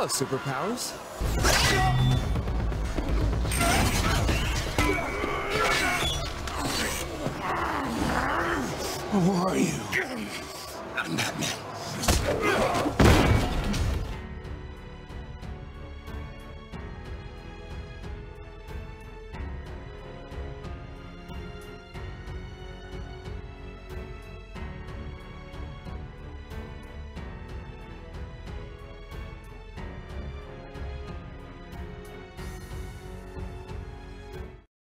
Hello, superpowers. Who are you? I'm Batman.